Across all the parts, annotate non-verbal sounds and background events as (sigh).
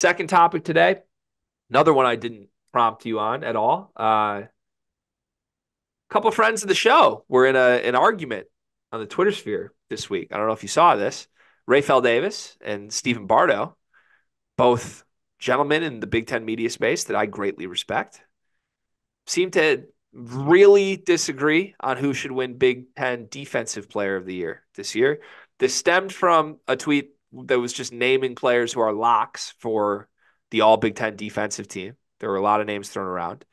Second topic today, another one I didn't prompt you on at all. A uh, couple friends of the show were in a, an argument on the Twitter sphere this week. I don't know if you saw this. Rapheal Davis and Stephen Bardo, both gentlemen in the Big Ten media space that I greatly respect, seem to really disagree on who should win Big Ten Defensive Player of the Year this year. This stemmed from a tweet that was just naming players who are locks for the All Big Ten defensive team. There were a lot of names thrown around.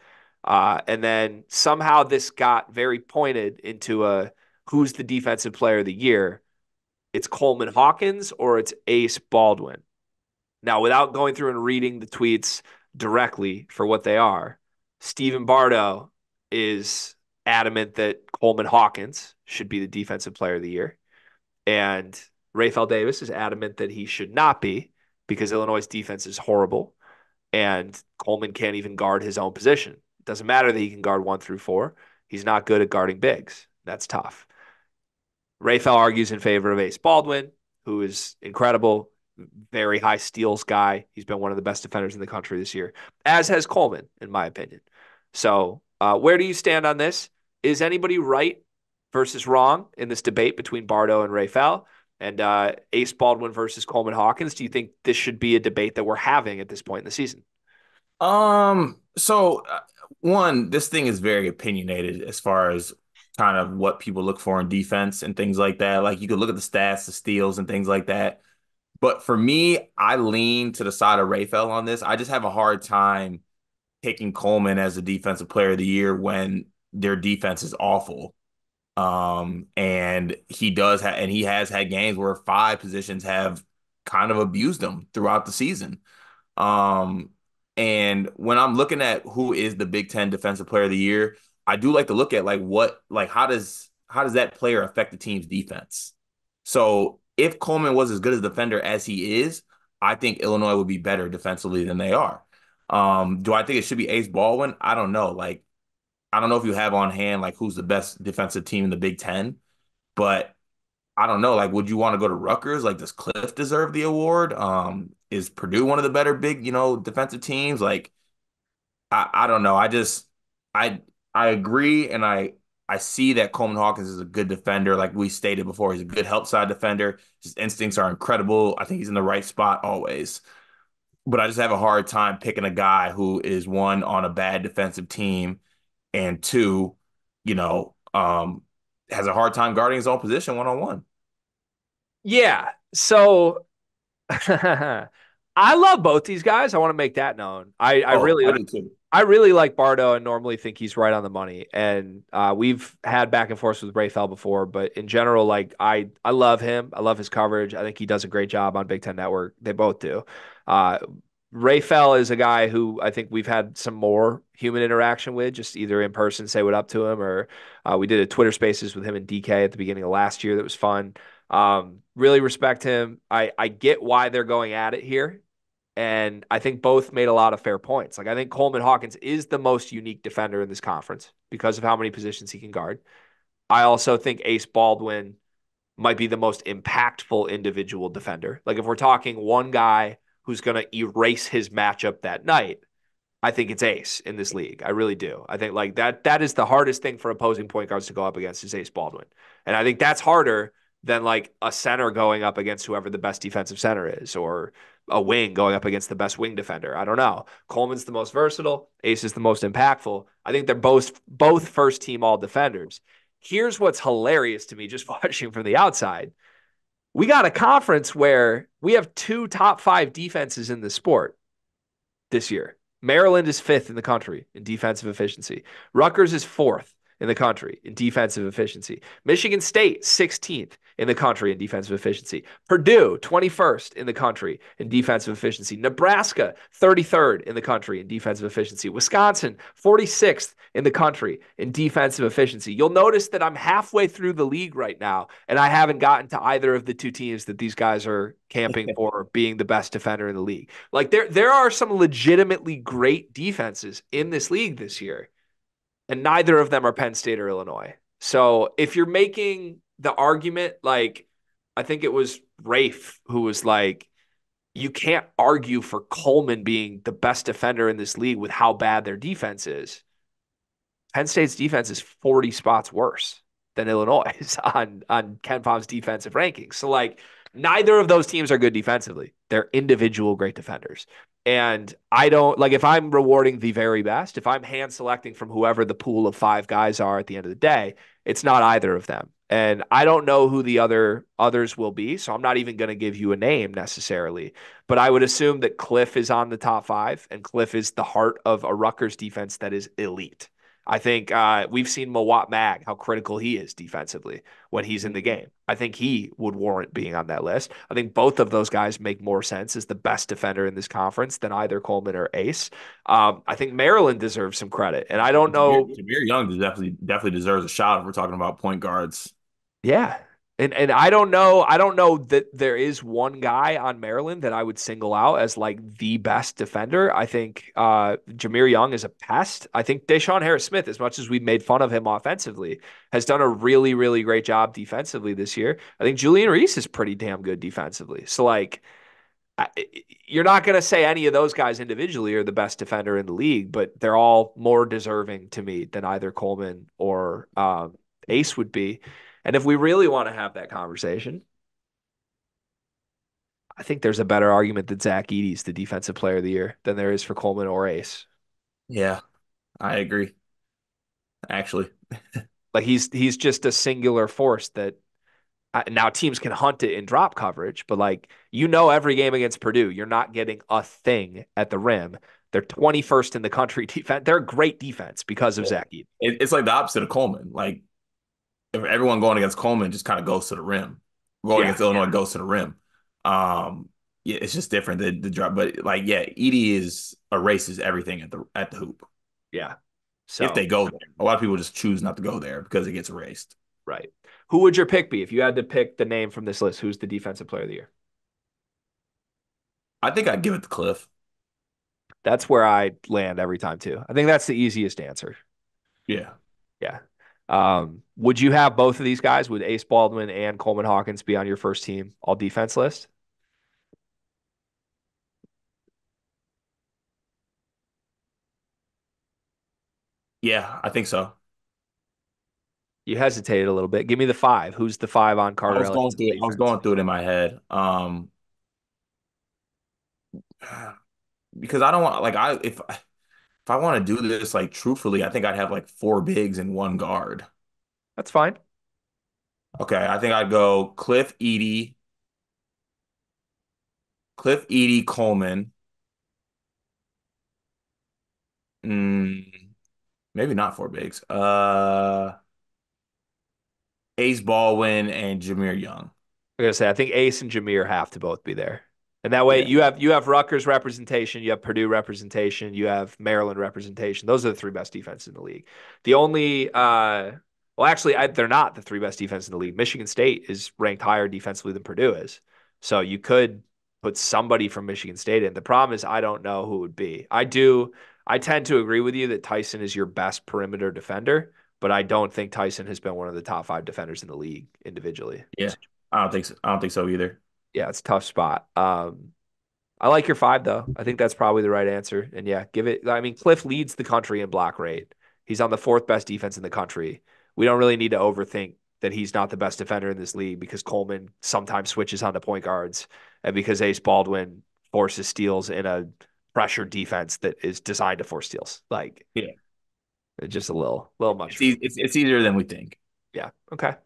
Uh, and then somehow this got very pointed into a who's the defensive player of the year. It's Coleman Hawkins or it's Ace Baldwin. Now, without going through and reading the tweets directly for what they are, Stephen Bardo is adamant that Coleman Hawkins should be the defensive player of the year. And Rapheal Davis is adamant that he should not be because Illinois' defense is horrible and Coleman can't even guard his own position. It doesn't matter that he can guard one through four. He's not good at guarding bigs. That's tough. Rapheal argues in favor of Ace Baldwin, who is incredible, very high steals guy. He's been one of the best defenders in the country this year, as has Coleman, in my opinion. So, uh, where do you stand on this? Is anybody right versus wrong in this debate between Bardo and Rapheal? And uh, Ace Baldwin versus Coleman Hawkins. Do you think this should be a debate that we're having at this point in the season? Um. So, uh, one, this thing is very opinionated as far as kind of what people look for in defense and things like that. Like you could look at the stats, the steals, and things like that. But for me, I lean to the side of Rapheal on this. I just have a hard time picking Coleman as a defensive player of the year when their defense is awful. Um, and he does have, and he has had games where five positions have kind of abused him throughout the season. Um, and when I'm looking at who is the Big Ten Defensive Player of the Year, I do like to look at like what, like how does how does that player affect the team's defense? So if Coleman was as good a defender as he is, I think Illinois would be better defensively than they are. Um, do I think it should be Ace Baldwin? I don't know. Like I don't know if you have on hand like who's the best defensive team in the Big Ten, but I don't know. Like, would you want to go to Rutgers? Like, does Cliff deserve the award? Um, is Purdue one of the better big, you know, defensive teams? Like, I, I don't know. I just I I agree and I I see that Coleman Hawkins is a good defender. Like we stated before, he's a good help side defender. His instincts are incredible. I think he's in the right spot always. But I just have a hard time picking a guy who is one on a bad defensive team and two, you know, um, has a hard time guarding his own position one on one. Yeah. So (laughs) I love both these guys. I want to make that known. I, I oh, really, I, I, really like Bardo and normally think he's right on the money. And uh, we've had back and forth with Rapheal before, but in general, like I, I love him. I love his coverage. I think he does a great job on Big Ten Network. They both do. Uh, Rapheal is a guy who I think we've had some more human interaction with, just either in person, say what up to him, or uh, we did a Twitter Spaces with him and DK at the beginning of last year. That was fun. Um, really respect him. I I get why they're going at it here, and I think both made a lot of fair points. Like I think Coleman Hawkins is the most unique defender in this conference because of how many positions he can guard. I also think Ace Baldwin might be the most impactful individual defender. Like if we're talking one guy who's going to erase his matchup that night, I think it's Ace in this league. I really do. I think like that that is the hardest thing for opposing point guards to go up against is Ace Baldwin. And I think that's harder than like a center going up against whoever the best defensive center is or a wing going up against the best wing defender. I don't know. Coleman's the most versatile, Ace is the most impactful. I think they're both both first team all defenders. Here's what's hilarious to me just (laughs) watching from the outside we got a conference where we have two top five defenses in the sport this year. Maryland is fifth in the country in defensive efficiency. Rutgers is fourth in the country in defensive efficiency. Michigan State, 16th in the country in defensive efficiency. Purdue, 21st in the country in defensive efficiency. Nebraska, 33rd in the country in defensive efficiency. Wisconsin, 46th in the country in defensive efficiency. You'll notice that I'm halfway through the league right now, and I haven't gotten to either of the two teams that these guys are camping (laughs) for being the best defender in the league. Like there, there are some legitimately great defenses in this league this year, and neither of them are Penn State or Illinois. So if you're making the argument like I think it was Rafe who was like you can't argue for Coleman being the best defender in this league with how bad their defense is. Penn State's defense is 40 spots worse than Illinois (laughs) on on KenPom's defensive rankings. So like neither of those teams are good defensively. They're individual great defenders. And I don't like if I'm rewarding the very best, if I'm hand selecting from whoever the pool of five guys are at the end of the day, it's not either of them. And I don't know who the other others will be, so I'm not even going to give you a name necessarily. But I would assume that Cliff is on the top five, and Cliff is the heart of a Rutgers defense that is elite. I think uh, we've seen Mawot Mag, how critical he is defensively when he's in the game. I think he would warrant being on that list. I think both of those guys make more sense as the best defender in this conference than either Coleman or Ace. Um, I think Maryland deserves some credit, and I don't know. Jahmir Young definitely definitely deserves a shot if we're talking about point guards. Yeah, and and I don't know, I don't know that there is one guy on Maryland that I would single out as like the best defender. I think uh Jahmir Young is a pest. I think DeShawn Harris Smith, as much as we've made fun of him offensively, has done a really, really great job defensively this year. I think Julian Reese is pretty damn good defensively. So like you're not going to say any of those guys individually are the best defender in the league, but they're all more deserving to me than either Coleman or um, Ace would be. And if we really want to have that conversation, I think there's a better argument that Zach Edey's the defensive player of the year than there is for Coleman or Ace. Yeah, I agree. Actually, (laughs) like he's he's just a singular force that uh, now teams can hunt it in drop coverage, but like you know, every game against Purdue, you're not getting a thing at the rim. They're 21st in the country (laughs) defense. They're a great defense because of Zach Edey. It's like the opposite of Coleman. Like everyone going against Coleman just kind of goes to the rim. Going yeah, against Illinois yeah. goes to the rim. Um, yeah, it's just different. The, the drop, but like, yeah, Edey is erases everything at the at the hoop. Yeah. So if they go there, a lot of people just choose not to go there because it gets erased. Right. Who would your pick be if you had to pick the name from this list? Who's the defensive player of the year? I think I'd give it to Cliff. That's where I land every time too. I think that's the easiest answer. Yeah. Yeah. Um, would you have both of these guys? Would Ace Baldwin and Coleman Hawkins be on your first team all defense list? Yeah, I think so. You hesitated a little bit. Give me the five. Who's the five on Carter? I was, going through, I was going through it in my head. Um, (sighs) because I don't want like I if if I want to do this like truthfully, I think I'd have like four bigs and one guard. That's fine. Okay, I think I'd go Cliff Edey, Cliff Edey Coleman. Mm, maybe not four bigs. Uh, Ace Baldwin and Jahmir Young. I'm gonna say I think Ace and Jahmir have to both be there. And that way yeah. you have you have Rutgers representation, you have Purdue representation, you have Maryland representation. Those are the three best defenses in the league. The only uh well actually I, they're not the three best defense in the league. Michigan State is ranked higher defensively than Purdue is. So you could put somebody from Michigan State in. The problem is I don't know who it would be. I do I tend to agree with you that Tyson is your best perimeter defender, but I don't think Tyson has been one of the top 5 defenders in the league individually. Yeah. I don't think so. I don't think so either yeah, it's tough spot. Um, I like your five though. I think that's probably the right answer. And yeah, give it. I mean, Cliff leads the country in block rate. He's on the fourth best defense in the country. We don't really need to overthink that he's not the best defender in this league because Coleman sometimes switches on to point guards and because Ace Baldwin forces steals in a pressure defense that is designed to force steals. Like, yeah, just a little, little much. It's, it's, it's easier than we think. Yeah. Okay.